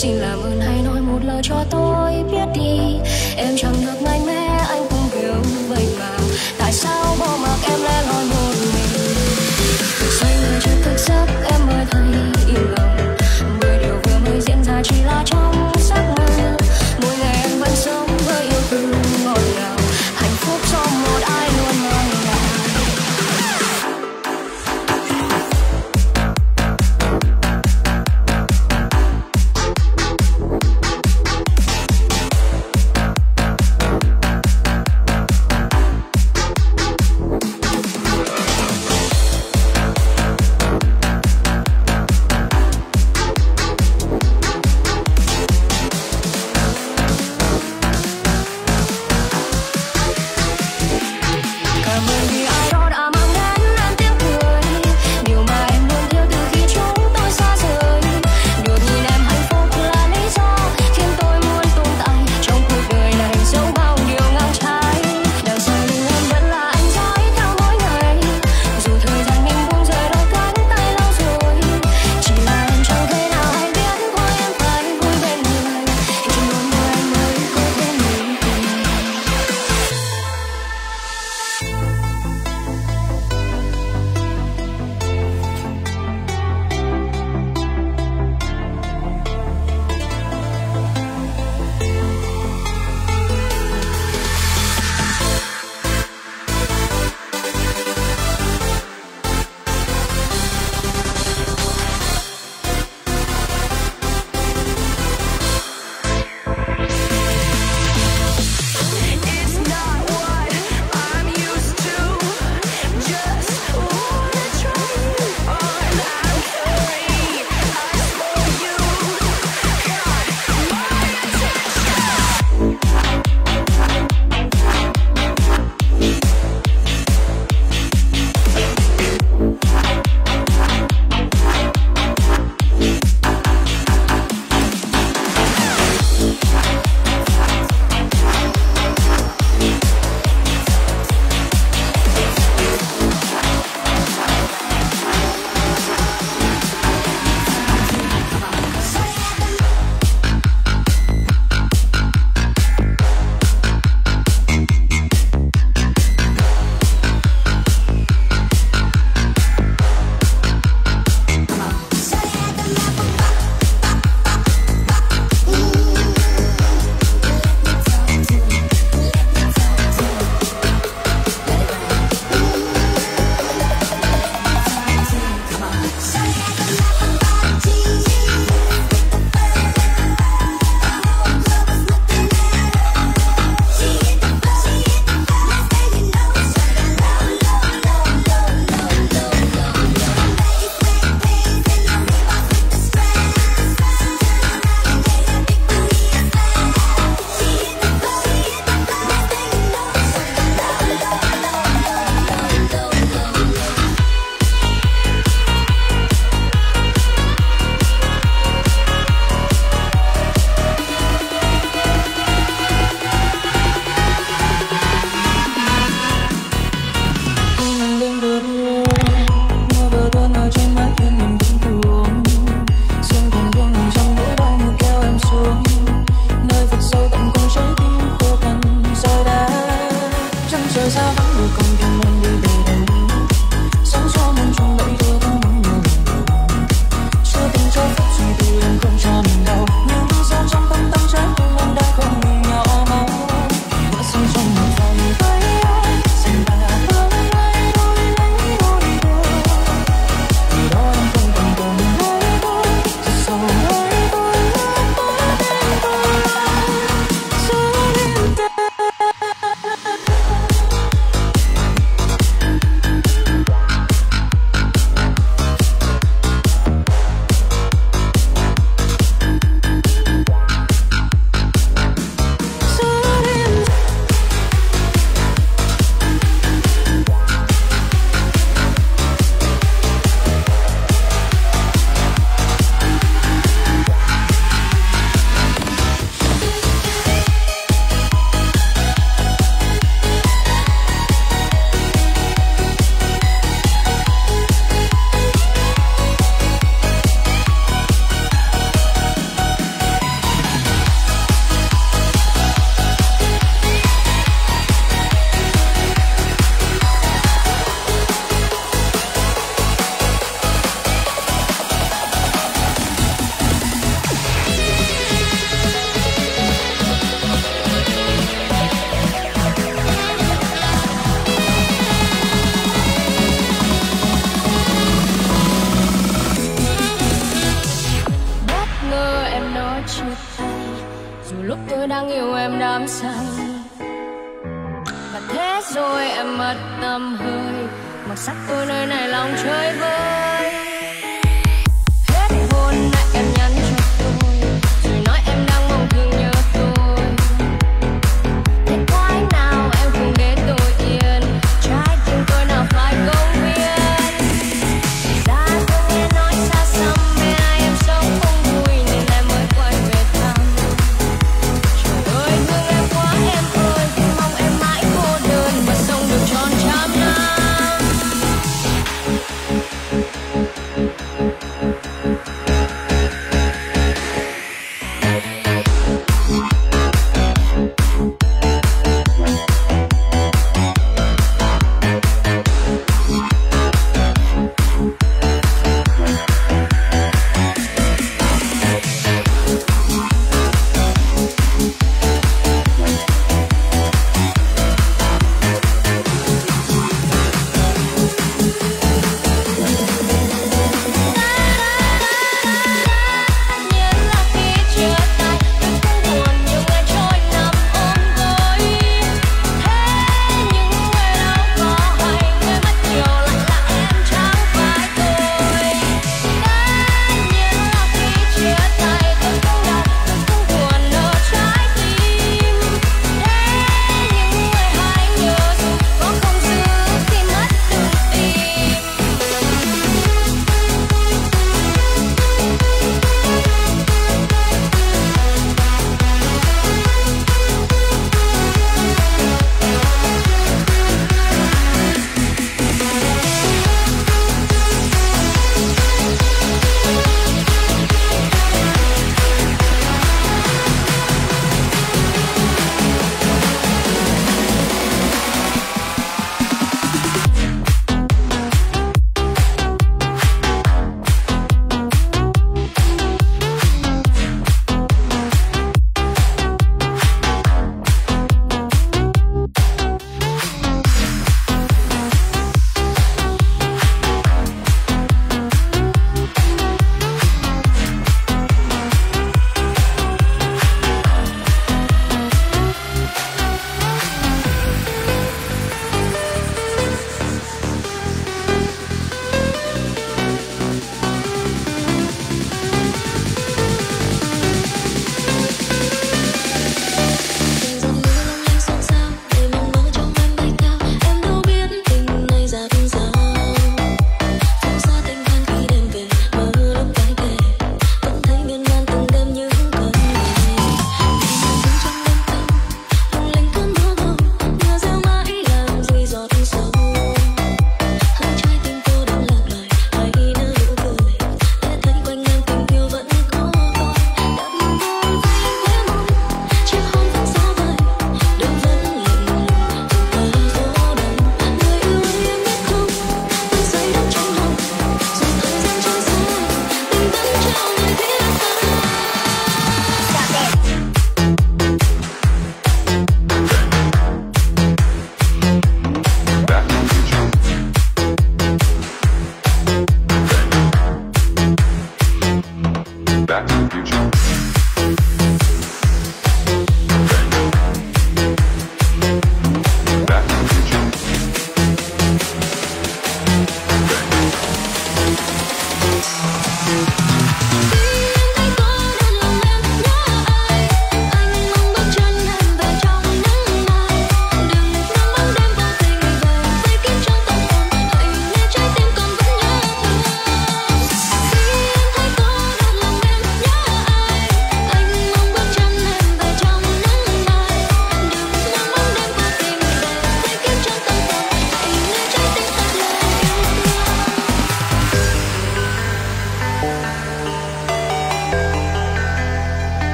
xin làm ơn hãy nói một lời cho tôi biết đi. Em chẳng được ngay